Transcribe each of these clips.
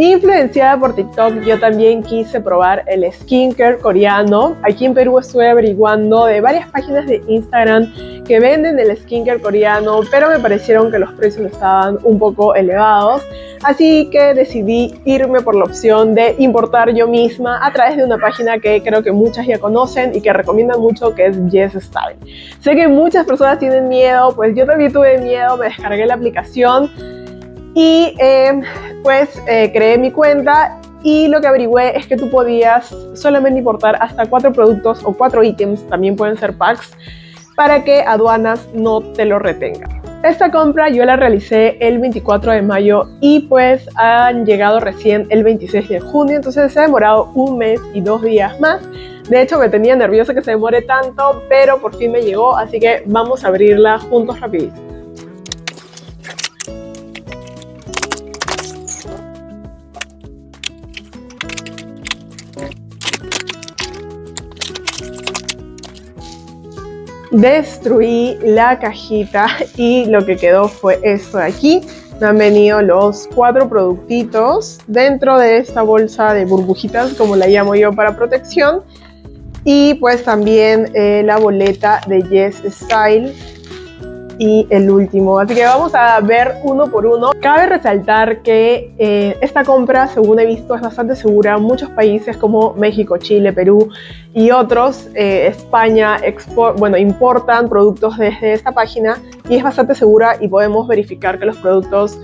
Influenciada por TikTok, yo también quise probar el skincare coreano. Aquí en Perú estuve averiguando de varias páginas de Instagram que venden el skincare coreano, pero me parecieron que los precios estaban un poco elevados. Así que decidí irme por la opción de importar yo misma a través de una página que creo que muchas ya conocen y que recomiendan mucho, que es Yes Style. Sé que muchas personas tienen miedo, pues yo también tuve miedo, me descargué la aplicación y eh, pues eh, creé mi cuenta y lo que averigüé es que tú podías solamente importar hasta cuatro productos o cuatro ítems, también pueden ser packs, para que aduanas no te lo retengan. Esta compra yo la realicé el 24 de mayo y pues han llegado recién el 26 de junio, entonces se ha demorado un mes y dos días más. De hecho me tenía nerviosa que se demore tanto, pero por fin me llegó, así que vamos a abrirla juntos rapidito. Destruí la cajita y lo que quedó fue esto de aquí. Me han venido los cuatro productitos dentro de esta bolsa de burbujitas, como la llamo yo, para protección. Y pues también eh, la boleta de Yes Style y el último. Así que vamos a ver uno por uno. Cabe resaltar que eh, esta compra, según he visto, es bastante segura. Muchos países como México, Chile, Perú y otros, eh, España, bueno, importan productos desde esta página y es bastante segura y podemos verificar que los productos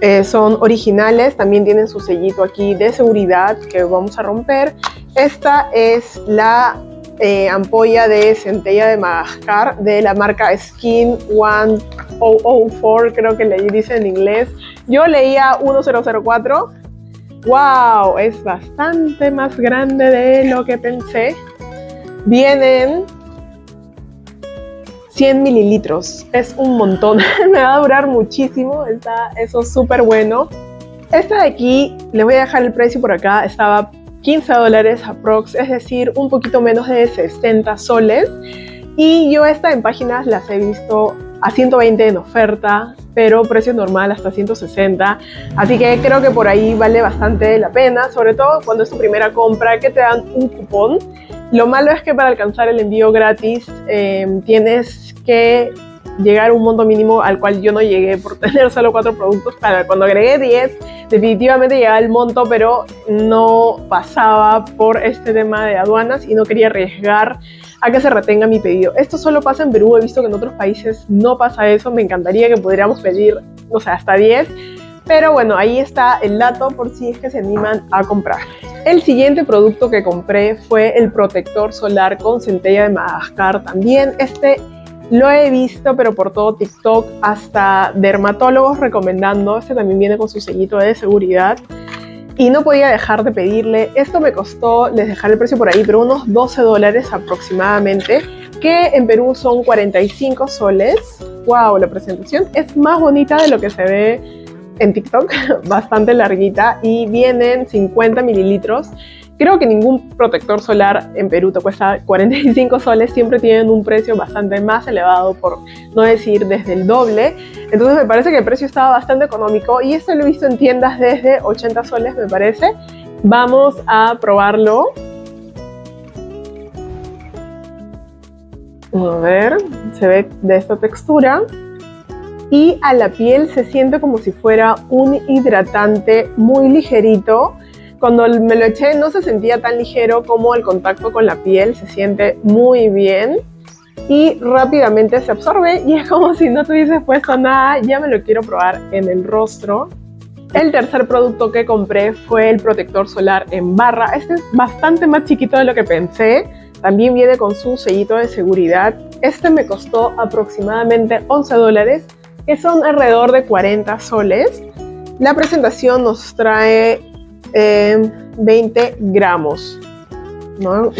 eh, son originales. También tienen su sellito aquí de seguridad que vamos a romper. Esta es la eh, ampolla de centella de Madagascar de la marca Skin 1004, creo que le dice en inglés. Yo leía 1004. ¡Wow! Es bastante más grande de lo que pensé. Vienen 100 mililitros. Es un montón. Me va a durar muchísimo. Está eso súper bueno. Esta de aquí, les voy a dejar el precio por acá. Estaba 15 dólares aprox, es decir, un poquito menos de 60 soles. Y yo esta en páginas las he visto a 120 en oferta, pero precio normal hasta 160. Así que creo que por ahí vale bastante la pena, sobre todo cuando es tu primera compra, que te dan un cupón. Lo malo es que para alcanzar el envío gratis em, tienes que llegar a un monto mínimo al cual yo no llegué por tener solo cuatro productos. Para cuando agregué 10, definitivamente llegaba el monto, pero no pasaba por este tema de aduanas y no quería arriesgar a que se retenga mi pedido. Esto solo pasa en Perú, he visto que en otros países no pasa eso, me encantaría que pudiéramos pedir, o sea, hasta 10, pero bueno, ahí está el dato por si es que se animan a comprar. El siguiente producto que compré fue el protector solar con centella de Madagascar también. Este lo he visto, pero por todo TikTok, hasta dermatólogos recomendando. Este también viene con su sellito de seguridad. Y no podía dejar de pedirle. Esto me costó, les dejaré el precio por ahí, pero unos 12 dólares aproximadamente, que en Perú son 45 soles. ¡Wow! La presentación es más bonita de lo que se ve en TikTok, bastante larguita, y vienen 50 mililitros. Creo que ningún protector solar en Perú te cuesta 45 soles, siempre tienen un precio bastante más elevado, por no decir desde el doble. Entonces me parece que el precio estaba bastante económico y esto lo he visto en tiendas desde 80 soles, me parece. Vamos a probarlo. A ver, se ve de esta textura. Y a la piel se siente como si fuera un hidratante muy ligerito cuando me lo eché no se sentía tan ligero como el contacto con la piel, se siente muy bien y rápidamente se absorbe y es como si no tuviese puesto nada, ya me lo quiero probar en el rostro. El tercer producto que compré fue el protector solar en barra. Este es bastante más chiquito de lo que pensé. También viene con su sellito de seguridad. Este me costó aproximadamente 11 dólares, que son alrededor de 40 soles. La presentación nos trae 20 eh, gramos.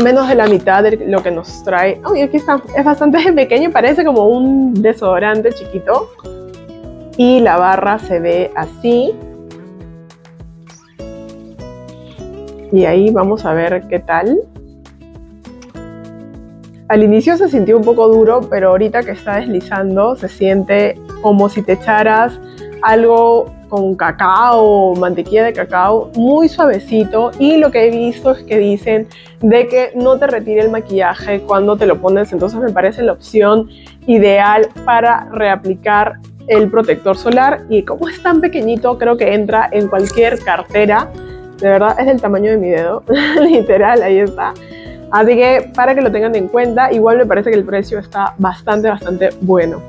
Menos de la mitad de lo que nos trae. Oh, aquí está. Es bastante pequeño, parece como un desodorante chiquito. Y la barra se ve así. Y ahí vamos a ver qué tal. Al inicio se sintió un poco duro, pero ahorita que está deslizando se siente como si te echaras algo con cacao, mantequilla de cacao, muy suavecito. Y lo que he visto es que dicen de que no te retire el maquillaje cuando te lo pones, entonces me parece la opción ideal para reaplicar el protector solar. Y como es tan pequeñito creo que entra en cualquier cartera, de verdad es del tamaño de mi dedo, literal, ahí está. Así que para que lo tengan en cuenta, igual me parece que el precio está bastante, bastante bueno.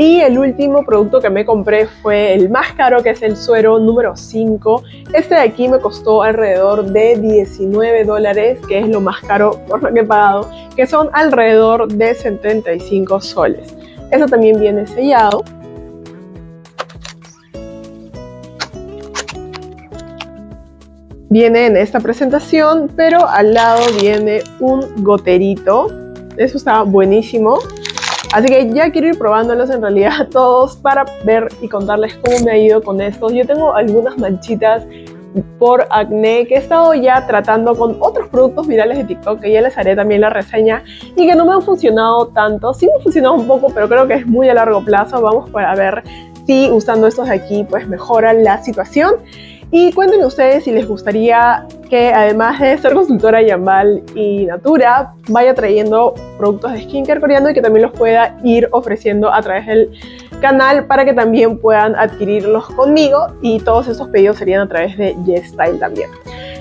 Y el último producto que me compré fue el más caro, que es el suero número 5. Este de aquí me costó alrededor de 19 dólares, que es lo más caro por lo que he pagado, que son alrededor de 75 soles. Eso también viene sellado. Viene en esta presentación, pero al lado viene un goterito. Eso está buenísimo. Así que ya quiero ir probándolos en realidad todos para ver y contarles cómo me ha ido con estos. Yo tengo algunas manchitas por acné que he estado ya tratando con otros productos virales de TikTok que ya les haré también la reseña y que no me han funcionado tanto. Sí me han funcionado un poco, pero creo que es muy a largo plazo. Vamos para ver si usando estos de aquí pues mejora la situación. Y cuéntenme ustedes si les gustaría que además de ser consultora Yambal y Natura, vaya trayendo productos de skincare coreano y que también los pueda ir ofreciendo a través del canal para que también puedan adquirirlos conmigo y todos esos pedidos serían a través de YesStyle también.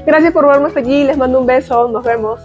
Gracias por verme hasta aquí, les mando un beso, nos vemos.